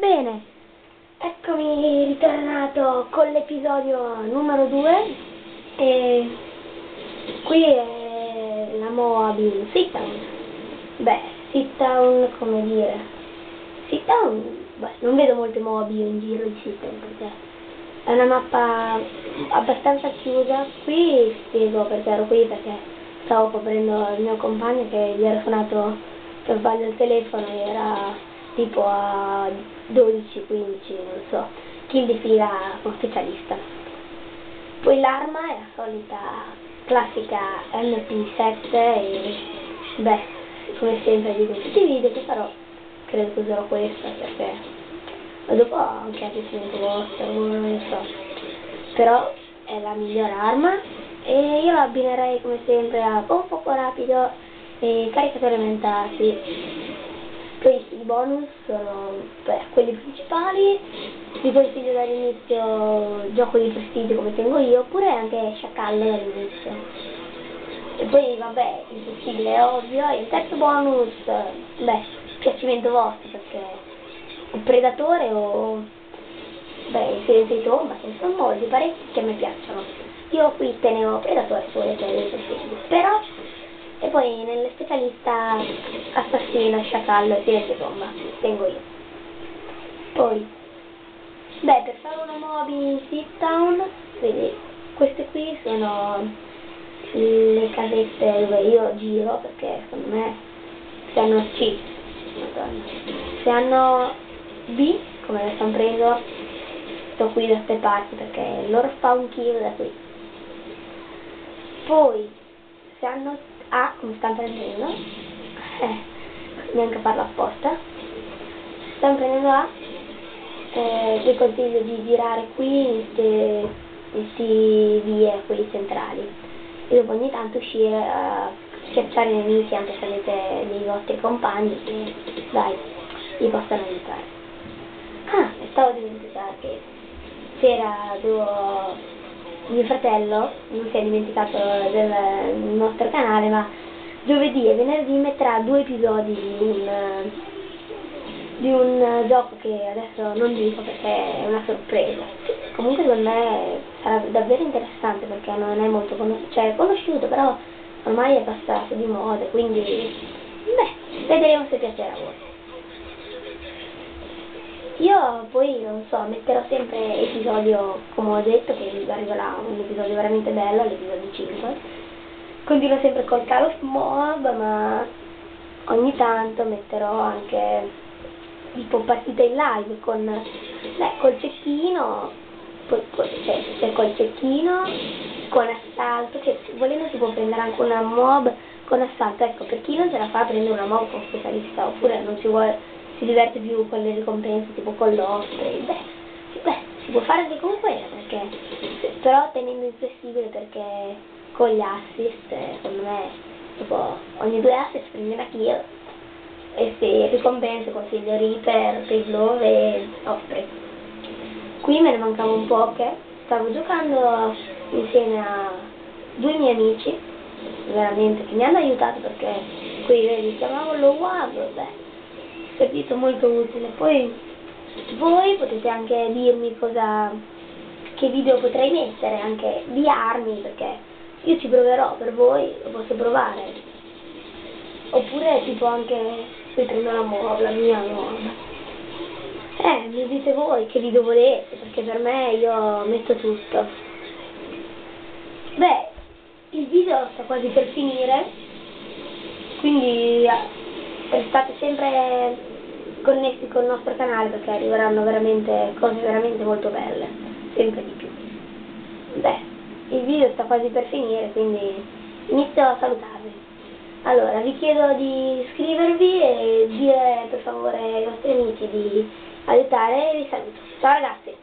Bene, eccomi ritornato con l'episodio numero 2 e qui è la Moab in Sit-Town. Beh, Sit-Town, come dire, Sit-Town, beh, non vedo molte Moab in giro di Sit-Town perché è una mappa abbastanza chiusa. Qui spiego perché ero qui, perché stavo coprendo il mio compagno che gli era suonato per sbaglio il telefono e era tipo a 12, 15, non so, kill fila con specialista. Poi l'arma è la solita classica MP7 e beh, come sempre dico in tutti i video che farò, credo che userò questa perché dopo anche a piacimento vostro, non so, però è la migliore arma e io la abbinerei come sempre a un poco rapido e caricatore mentati poi i bonus sono beh, quelli principali, vi consiglio dall'inizio gioco di prestigio come tengo io, oppure anche sciacallo dall'inizio. E poi vabbè, impossibile è ovvio, e il terzo bonus, beh, piacimento vostro perché il predatore o beh, il silenzio di tomba, ce ne sono molti, parecchi che mi piacciono. Io qui tenevo predatore se volete prestigio, però e poi nelle specialista assassino, sciacallo e silenzio tomba, tengo io. Poi, beh, per fare una mob in Sit Town, vedi, queste qui sono le casette dove io giro, perché secondo me se hanno C, madonna, se hanno B, come le sono preso, sto qui da queste parti perché loro spawn kill da qui. Poi, hanno A, come stanno prendendo, eh, neanche farlo apposta, stanno prendendo A, eh, vi consiglio di girare qui in queste vie qui centrali. E dopo ogni tanto uscire a schiacciare i nemici anche se avete dei vostri compagni che dai, vi possano aiutare. Ah, stavo dimenticando che c'era due mio fratello non si è dimenticato del nostro canale, ma giovedì e venerdì metterà due episodi di un, di un gioco che adesso non dico perché è una sorpresa. Comunque secondo me sarà davvero interessante perché non è molto conosciuto, cioè, conosciuto però ormai è passato di moda, quindi beh, vedremo se piacerà a voi. Io poi, non so, metterò sempre episodio, come ho detto, che arriverà un episodio veramente bello, l'episodio 5. Continuo sempre col Call of Moab, ma ogni tanto metterò anche tipo partita in live con, beh, col cecchino, poi, cioè, cioè col cecchino, con assalto, cioè volendo si può prendere anche una mob con assalto, ecco, per chi non ce la fa prendere una mob con specialista, oppure non si vuole si diverte più con le ricompense tipo con l'ostre, beh, beh, si può fare anche con quella, perché, però tenendo inflessibile perché con gli assist, secondo me, tipo, ogni due assist prendi una kill, e se ricompense consiglio Reaper, Payload e Osprey. Qui me ne mancava un po' che stavo giocando insieme a due miei amici, veramente, che mi hanno aiutato perché qui vedi, chiamavano Wab, beh, servito molto utile. Poi voi potete anche dirmi cosa, che video potrei mettere, anche di armi, perché io ci proverò per voi, lo posso provare. Oppure tipo anche qui prendo la nuova, la mia nuova. Eh, mi dite voi che video volete, perché per me io metto tutto. Beh, il video sta quasi per finire, quindi restate sempre connessi col nostro canale perché arriveranno veramente cose veramente molto belle, sempre di più. Beh, il video sta quasi per finire, quindi inizio a salutarvi. Allora, vi chiedo di iscrivervi e dire per favore ai vostri amici di aiutare e vi saluto. Ciao ragazzi!